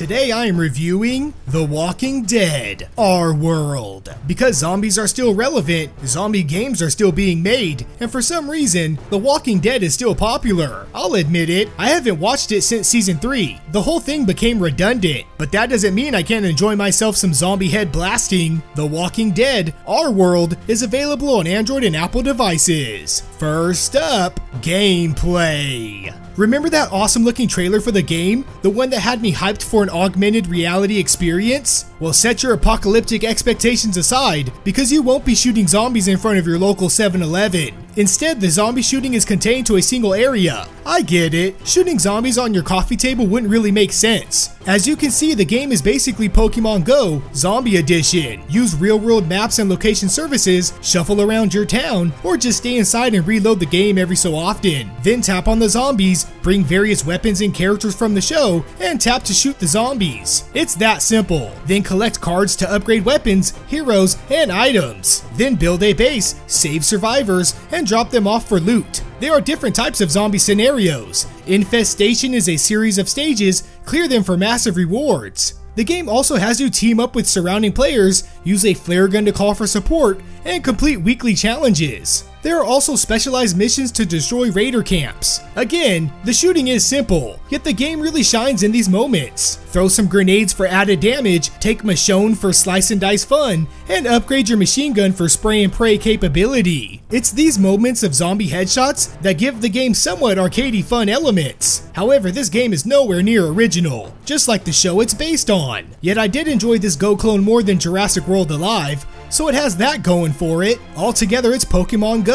Today I am reviewing The Walking Dead, Our World. Because zombies are still relevant, zombie games are still being made, and for some reason, The Walking Dead is still popular. I'll admit it, I haven't watched it since season 3. The whole thing became redundant, but that doesn't mean I can't enjoy myself some zombie head blasting. The Walking Dead, Our World is available on Android and Apple devices. First up, gameplay. Remember that awesome looking trailer for the game? The one that had me hyped for an augmented reality experience? Well, set your apocalyptic expectations aside, because you won't be shooting zombies in front of your local 7-Eleven. Instead, the zombie shooting is contained to a single area. I get it, shooting zombies on your coffee table wouldn't really make sense. As you can see, the game is basically Pokemon Go Zombie Edition. Use real-world maps and location services, shuffle around your town, or just stay inside and reload the game every so often. Then tap on the zombies, bring various weapons and characters from the show, and tap to shoot the zombies. It's that simple. Then collect cards to upgrade weapons, heroes, and items. Then build a base, save survivors, and drop them off for loot. There are different types of zombie scenarios. Infestation is a series of stages, clear them for massive rewards. The game also has you team up with surrounding players, use a flare gun to call for support, and complete weekly challenges. There are also specialized missions to destroy raider camps. Again, the shooting is simple, yet the game really shines in these moments. Throw some grenades for added damage, take Michonne for slice and dice fun, and upgrade your machine gun for spray and pray capability. It's these moments of zombie headshots that give the game somewhat arcadey fun elements. However, this game is nowhere near original, just like the show it's based on. Yet I did enjoy this Go clone more than Jurassic World Alive, so it has that going for it. Altogether, it's Pokemon Go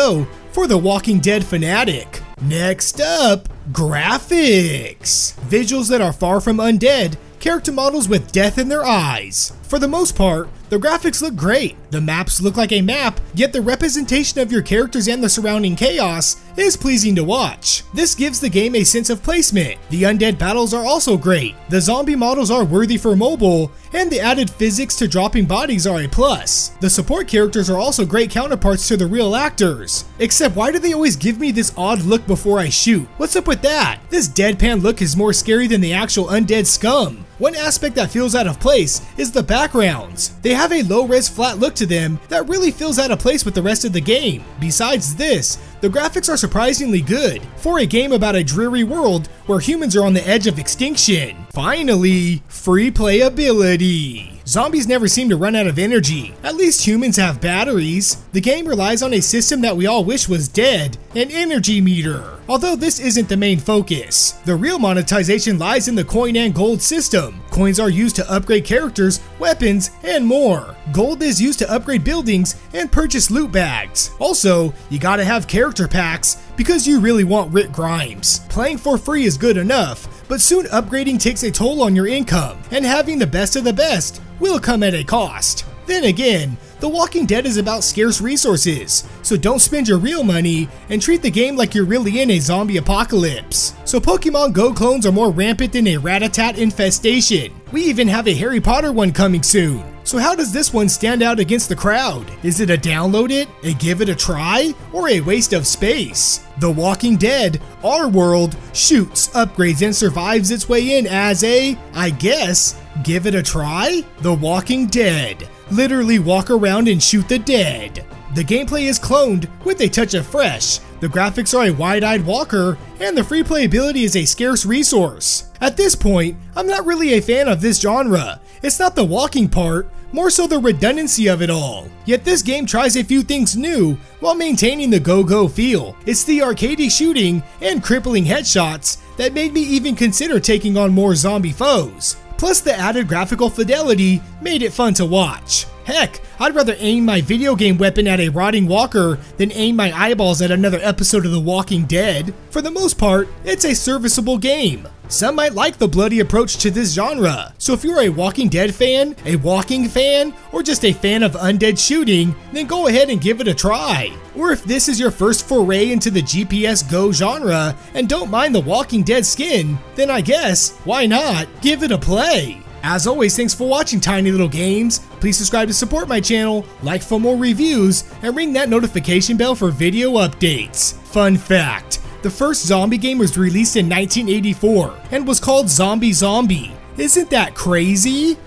for the Walking Dead fanatic. Next up, graphics. Visuals that are far from undead, character models with death in their eyes. For the most part, the graphics look great, the maps look like a map, yet the representation of your characters and the surrounding chaos is pleasing to watch. This gives the game a sense of placement. The undead battles are also great, the zombie models are worthy for mobile, and the added physics to dropping bodies are a plus. The support characters are also great counterparts to the real actors. Except why do they always give me this odd look before I shoot? What's up with that? This deadpan look is more scary than the actual undead scum. One aspect that feels out of place is the backgrounds. They have a low-res flat look to them that really feels out of place with the rest of the game. Besides this, the graphics are surprisingly good for a game about a dreary world where humans are on the edge of extinction. Finally, free playability. Zombies never seem to run out of energy. At least humans have batteries. The game relies on a system that we all wish was dead, an energy meter. Although this isn't the main focus. The real monetization lies in the coin and gold system. Coins are used to upgrade characters, weapons, and more. Gold is used to upgrade buildings and purchase loot bags. Also, you gotta have character packs because you really want Rick Grimes. Playing for free is good enough, but soon upgrading takes a toll on your income, and having the best of the best will come at a cost. Then again, The Walking Dead is about scarce resources, so don't spend your real money and treat the game like you're really in a zombie apocalypse. So Pokemon Go clones are more rampant than a Rattata infestation. We even have a Harry Potter one coming soon. So how does this one stand out against the crowd? Is it a download it, a give it a try, or a waste of space? The Walking Dead, our world, shoots, upgrades, and survives its way in as a, I guess, give it a try? The Walking Dead. Literally walk around and shoot the dead. The gameplay is cloned with a touch of fresh. The graphics are a wide-eyed walker, and the free playability is a scarce resource. At this point, I'm not really a fan of this genre. It's not the walking part, more so the redundancy of it all. Yet this game tries a few things new while maintaining the go-go feel. It's the arcadey shooting and crippling headshots that made me even consider taking on more zombie foes. Plus the added graphical fidelity made it fun to watch. Heck, I'd rather aim my video game weapon at a rotting walker than aim my eyeballs at another episode of The Walking Dead. For the most part, it's a serviceable game. Some might like the bloody approach to this genre, so if you're a Walking Dead fan, a walking fan, or just a fan of undead shooting, then go ahead and give it a try. Or if this is your first foray into the GPS Go genre and don't mind the Walking Dead skin, then I guess, why not, give it a play. As always, thanks for watching Tiny Little Games. Please subscribe to support my channel, like for more reviews, and ring that notification bell for video updates. Fun fact, the first zombie game was released in 1984 and was called Zombie Zombie. Isn't that crazy?